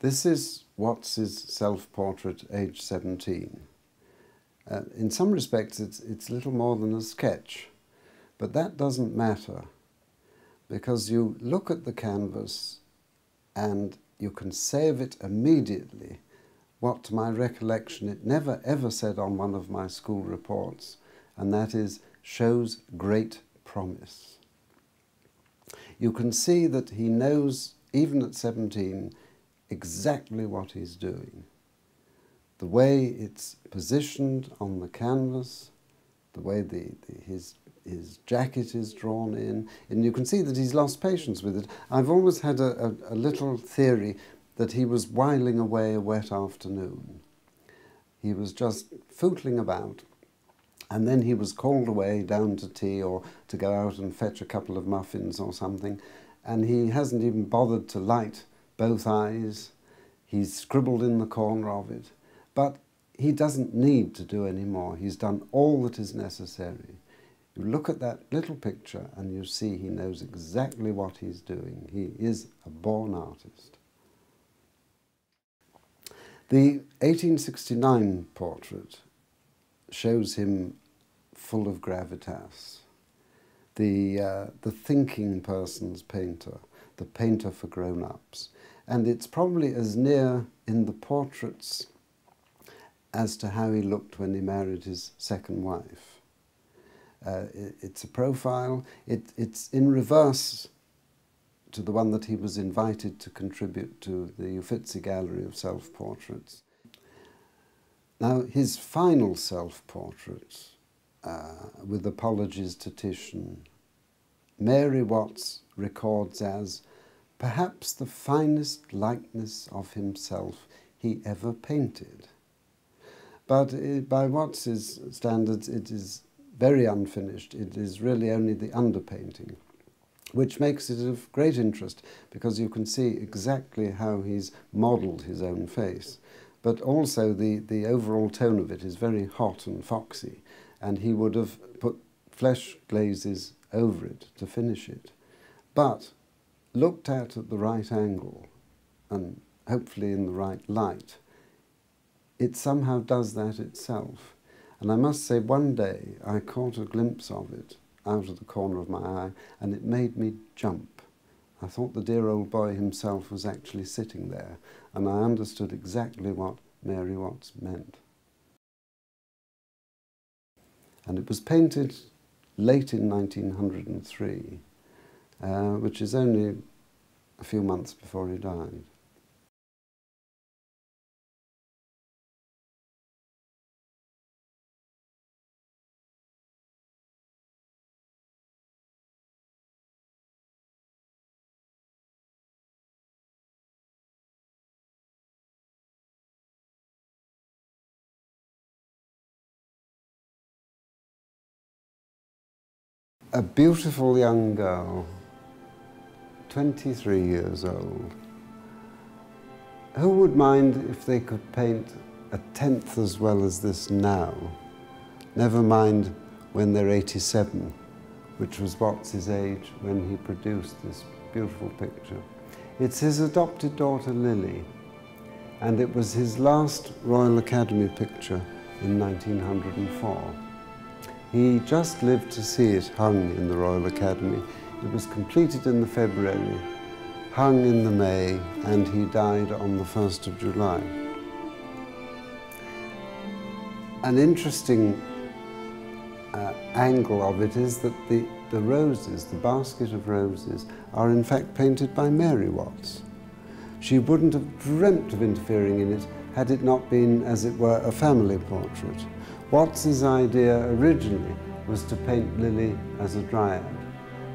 This is Watts's self-portrait, age 17. Uh, in some respects, it's, it's little more than a sketch, but that doesn't matter because you look at the canvas and you can save it immediately what, to my recollection, it never ever said on one of my school reports, and that is, shows great promise. You can see that he knows, even at 17, exactly what he's doing. The way it's positioned on the canvas, the way the, the, his, his jacket is drawn in, and you can see that he's lost patience with it. I've always had a, a, a little theory that he was whiling away a wet afternoon. He was just footling about, and then he was called away down to tea or to go out and fetch a couple of muffins or something, and he hasn't even bothered to light both eyes. He's scribbled in the corner of it, but he doesn't need to do any more. He's done all that is necessary. You look at that little picture and you see he knows exactly what he's doing. He is a born artist. The 1869 portrait shows him full of gravitas, the, uh, the thinking person's painter, the painter for grown-ups. And it's probably as near in the portraits as to how he looked when he married his second wife. Uh, it, it's a profile, it, it's in reverse to the one that he was invited to contribute to the Uffizi Gallery of Self-Portraits. Now, his final self-portrait, uh, with apologies to Titian, Mary Watts records as perhaps the finest likeness of himself he ever painted. But it, by Watts's standards, it is very unfinished. It is really only the underpainting, which makes it of great interest because you can see exactly how he's modelled his own face. But also the, the overall tone of it is very hot and foxy, and he would have put flesh glazes over it to finish it. But looked at at the right angle and hopefully in the right light, it somehow does that itself. And I must say, one day I caught a glimpse of it out of the corner of my eye, and it made me jump. I thought the dear old boy himself was actually sitting there, and I understood exactly what Mary Watts meant. And it was painted late in 1903, uh, which is only a few months before he died. a beautiful young girl, 23 years old. Who would mind if they could paint a tenth as well as this now? Never mind when they're 87, which was Watts's age when he produced this beautiful picture. It's his adopted daughter Lily, and it was his last Royal Academy picture in 1904. He just lived to see it hung in the Royal Academy. It was completed in the February, hung in the May, and he died on the 1st of July. An interesting uh, angle of it is that the, the roses, the basket of roses, are in fact painted by Mary Watts. She wouldn't have dreamt of interfering in it had it not been, as it were, a family portrait. Watts's idea originally was to paint Lily as a dryad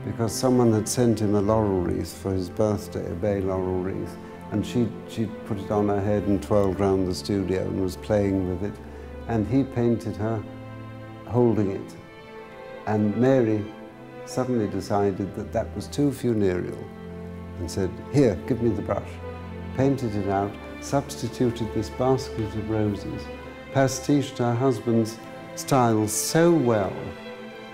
because someone had sent him a laurel wreath for his birthday, a bay laurel wreath, and she'd, she'd put it on her head and twirled round the studio and was playing with it. And he painted her holding it. And Mary suddenly decided that that was too funereal and said, here, give me the brush. Painted it out, substituted this basket of roses pastiched her husband's style so well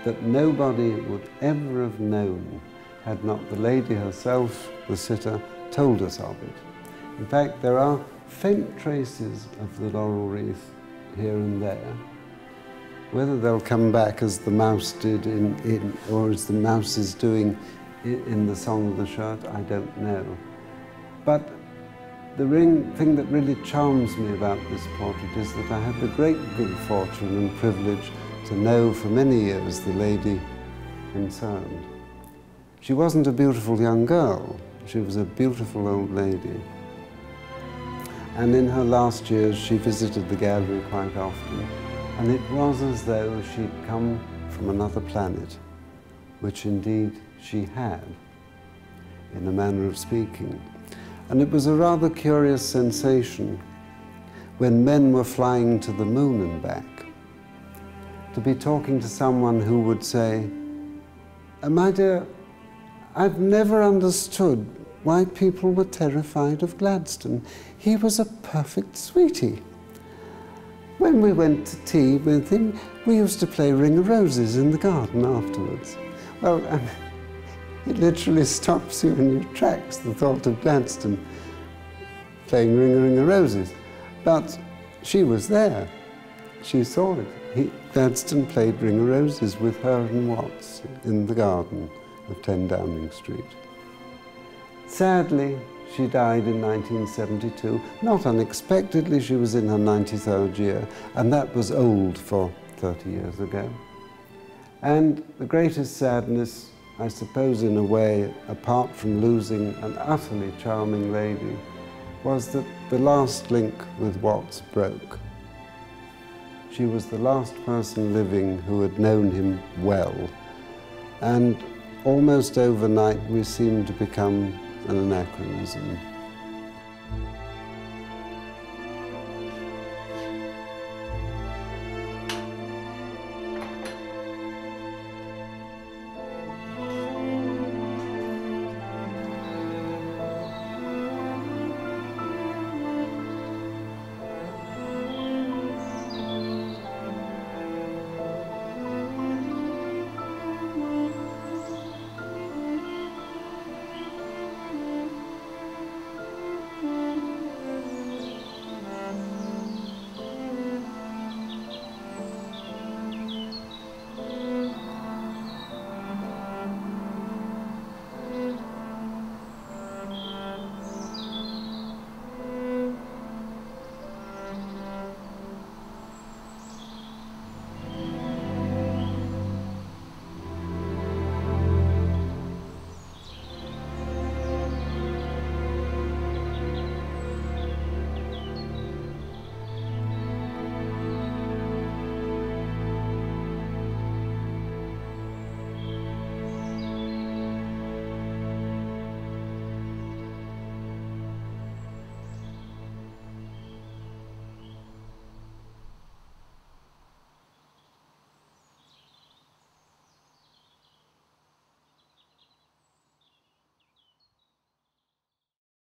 that nobody would ever have known had not the lady herself, the sitter, told us of it. In fact, there are faint traces of the laurel wreath here and there. Whether they'll come back as the mouse did in, in or as the mouse is doing in the Song of the Shirt, I don't know. But the ring, thing that really charms me about this portrait is that I had the great good fortune and privilege to know for many years the lady concerned. She wasn't a beautiful young girl, she was a beautiful old lady. And in her last years she visited the gallery quite often, and it was as though she'd come from another planet, which indeed she had, in a manner of speaking. And it was a rather curious sensation when men were flying to the moon and back, to be talking to someone who would say, uh, my dear, I've never understood why people were terrified of Gladstone. He was a perfect sweetie. When we went to tea with him, we used to play Ring of Roses in the garden afterwards. Well, it literally stops you in your tracks, the thought of Gladstone playing Ring Ring of Roses. But she was there. She saw it. He, Gladstone played Ring of Roses with her and Watts in the garden of 10 Downing Street. Sadly, she died in 1972. Not unexpectedly, she was in her 93rd year, and that was old for 30 years ago. And the greatest sadness, I suppose in a way, apart from losing an utterly charming lady, was that the last link with Watts broke. She was the last person living who had known him well. And almost overnight, we seemed to become an anachronism.